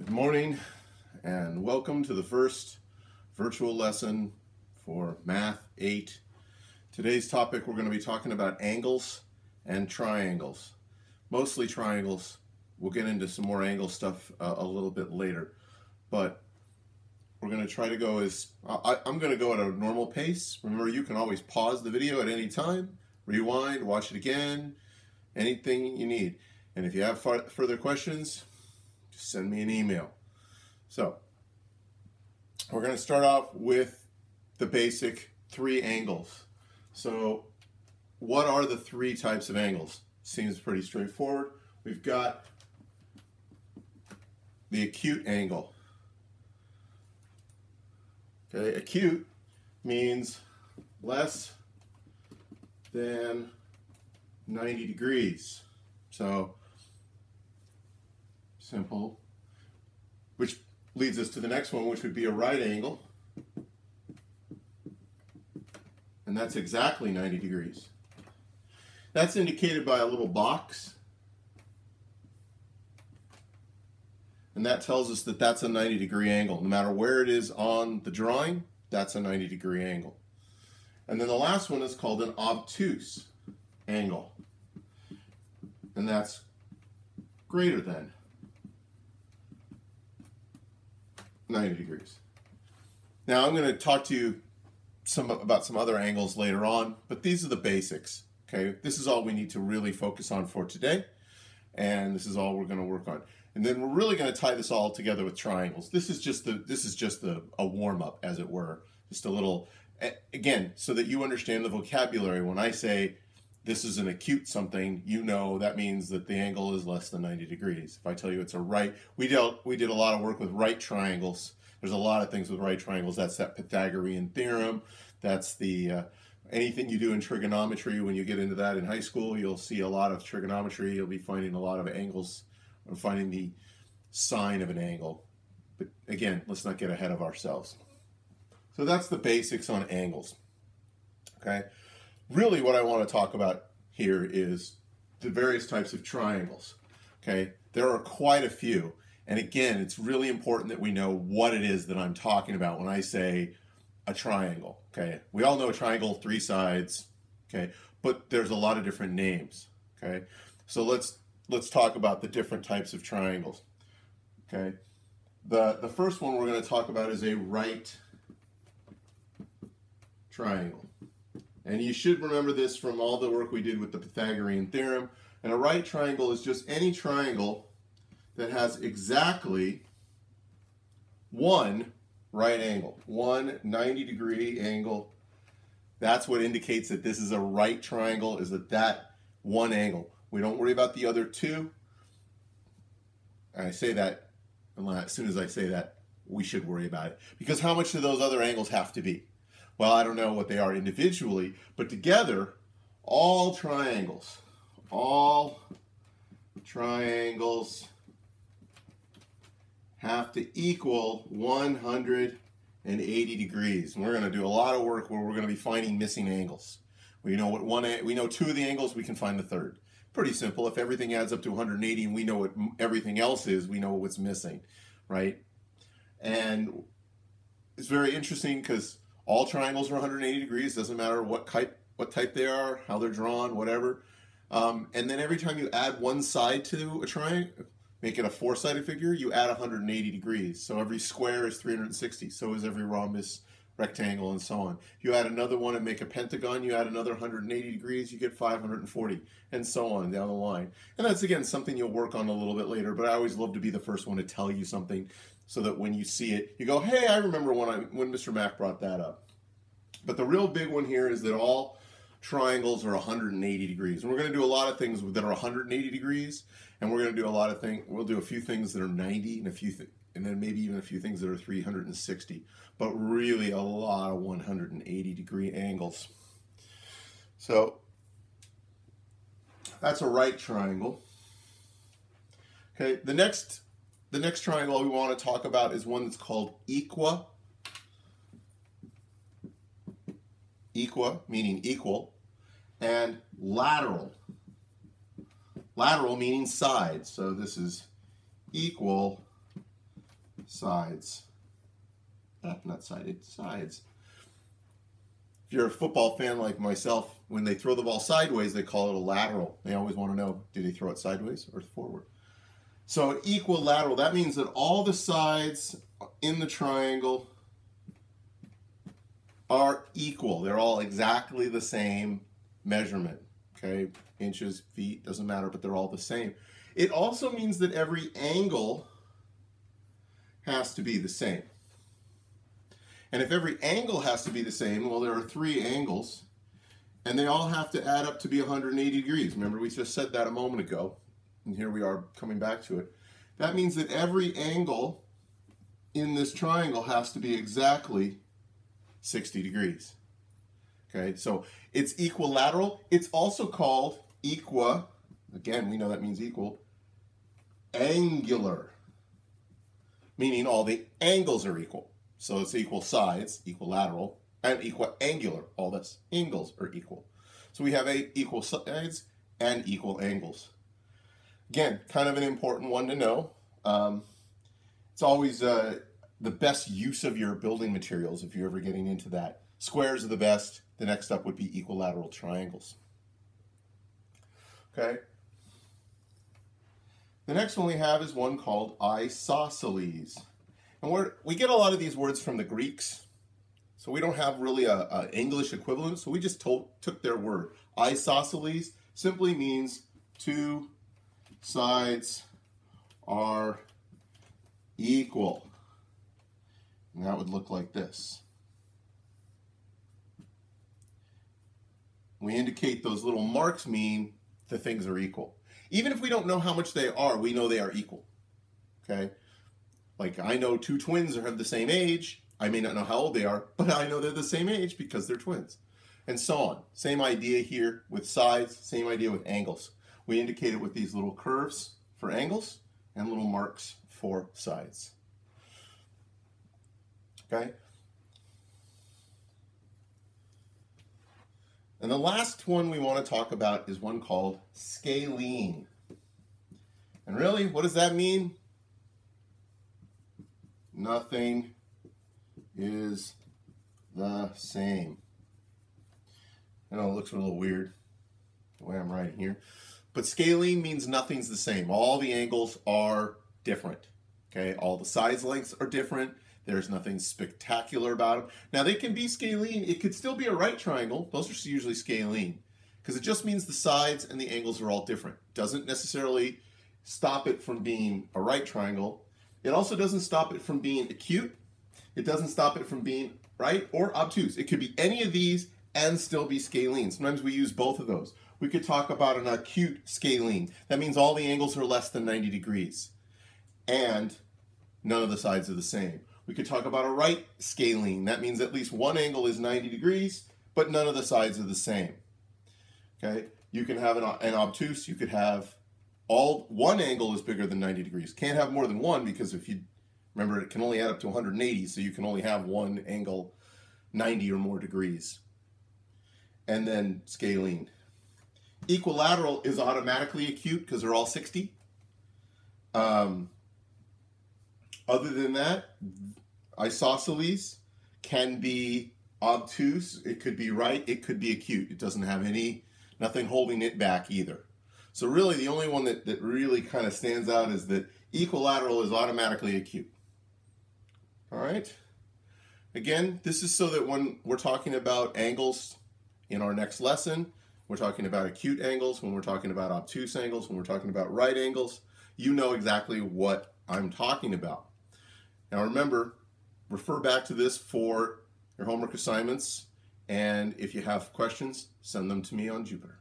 Good morning and welcome to the first virtual lesson for Math 8. Today's topic we're going to be talking about angles and triangles. Mostly triangles. We'll get into some more angle stuff uh, a little bit later. But we're going to try to go as, I, I'm going to go at a normal pace. Remember you can always pause the video at any time, rewind, watch it again, anything you need. And if you have further questions, send me an email. So, we're going to start off with the basic three angles. So, what are the three types of angles? Seems pretty straightforward. We've got the acute angle. Okay, acute means less than 90 degrees. So simple, which leads us to the next one, which would be a right angle. And that's exactly 90 degrees. That's indicated by a little box. And that tells us that that's a 90 degree angle. No matter where it is on the drawing, that's a 90 degree angle. And then the last one is called an obtuse angle. And that's greater than 90 degrees. Now I'm going to talk to you some about some other angles later on, but these are the basics. Okay, this is all we need to really focus on for today, and this is all we're going to work on. And then we're really going to tie this all together with triangles. This is just the this is just the a warm up, as it were, just a little again, so that you understand the vocabulary. When I say this is an acute something, you know that means that the angle is less than 90 degrees. If I tell you it's a right, we dealt we did a lot of work with right triangles. There's a lot of things with right triangles. That's that Pythagorean theorem. That's the uh, anything you do in trigonometry when you get into that in high school, you'll see a lot of trigonometry. You'll be finding a lot of angles or finding the sine of an angle. But again, let's not get ahead of ourselves. So that's the basics on angles. Okay really what I want to talk about here is the various types of triangles. Okay, there are quite a few. And again, it's really important that we know what it is that I'm talking about when I say a triangle. Okay, we all know a triangle, three sides. Okay, but there's a lot of different names. Okay, so let's let's talk about the different types of triangles. Okay, the the first one we're going to talk about is a right triangle. And you should remember this from all the work we did with the Pythagorean theorem. And a right triangle is just any triangle that has exactly one right angle, one 90 degree angle. That's what indicates that this is a right triangle, is that that one angle. We don't worry about the other two. And I say that, as soon as I say that, we should worry about it. Because how much do those other angles have to be? Well, I don't know what they are individually, but together, all triangles, all triangles have to equal 180 degrees. And we're going to do a lot of work where we're going to be finding missing angles. We know what one we know two of the angles, we can find the third. Pretty simple. If everything adds up to 180 and we know what everything else is, we know what's missing, right? And it's very interesting because all triangles are 180 degrees. Doesn't matter what type what type they are, how they're drawn, whatever. Um, and then every time you add one side to a triangle, make it a four-sided figure, you add 180 degrees. So every square is 360. So is every rhombus, rectangle, and so on. You add another one and make a pentagon, you add another 180 degrees, you get 540, and so on down the line. And that's, again, something you'll work on a little bit later, but I always love to be the first one to tell you something so that when you see it, you go, hey, I remember when, I, when Mr. Mack brought that up. But the real big one here is that all triangles are 180 degrees. And we're going to do a lot of things that are 180 degrees, and we're going to do a lot of things, we'll do a few things that are 90 and a few th and then maybe even a few things that are 360, but really a lot of 180 degree angles. So that's a right triangle. Okay, the next the next triangle we want to talk about is one that's called equa. Equa meaning equal, and lateral. Lateral meaning side. So this is equal sides. Ah, not sided, sides. If you're a football fan like myself, when they throw the ball sideways, they call it a lateral. They always want to know, did they throw it sideways or forward? So an equilateral, that means that all the sides in the triangle are equal. They're all exactly the same measurement. Okay, inches, feet, doesn't matter, but they're all the same. It also means that every angle has to be the same. And if every angle has to be the same, well, there are three angles, and they all have to add up to be 180 degrees. Remember, we just said that a moment ago, and here we are coming back to it. That means that every angle in this triangle has to be exactly 60 degrees. Okay, so it's equilateral. It's also called equa, again, we know that means equal, angular, meaning all the angles are equal. So it's equal sides, equilateral, and equal angular. All the angles are equal. So we have a equal sides and equal angles. Again, kind of an important one to know. Um, it's always uh, the best use of your building materials if you're ever getting into that. Squares are the best. The next up would be equilateral triangles. Okay. The next one we have is one called isosceles. And we're, we get a lot of these words from the Greeks. So we don't have really a, English equivalent. So we just told, took their word. Isosceles simply means two sides are equal. And that would look like this. We indicate those little marks mean the things are equal. Even if we don't know how much they are, we know they are equal. Okay? Like I know two twins are have the same age. I may not know how old they are, but I know they're the same age because they're twins. And so on. Same idea here with sides, same idea with angles. We indicate it with these little curves for angles and little marks for sides. Okay? And the last one we want to talk about is one called scalene. And really, what does that mean? Nothing is the same. I know it looks a little weird the way I'm writing here. But scalene means nothing's the same. All the angles are different. Okay, all the sides lengths are different. There's nothing spectacular about them. Now they can be scalene. It could still be a right triangle. Those are usually scalene because it just means the sides and the angles are all different. Doesn't necessarily stop it from being a right triangle. It also doesn't stop it from being acute. It doesn't stop it from being right or obtuse. It could be any of these and still be scalene. Sometimes we use both of those. We could talk about an acute scalene. That means all the angles are less than 90 degrees and none of the sides are the same. We could talk about a right scalene. That means at least one angle is 90 degrees, but none of the sides are the same. Okay, you can have an, an obtuse, you could have all one angle is bigger than 90 degrees. Can't have more than one because if you remember it can only add up to 180, so you can only have one angle 90 or more degrees. And then scalene. Equilateral is automatically acute because they're all 60. Um, other than that, isosceles can be obtuse. It could be right. It could be acute. It doesn't have any, nothing holding it back either. So really the only one that, that really kind of stands out is that equilateral is automatically acute. All right. Again, this is so that when we're talking about angles in our next lesson, we're talking about acute angles, when we're talking about obtuse angles, when we're talking about right angles, you know exactly what I'm talking about. Now remember, refer back to this for your homework assignments, and if you have questions, send them to me on Jupiter.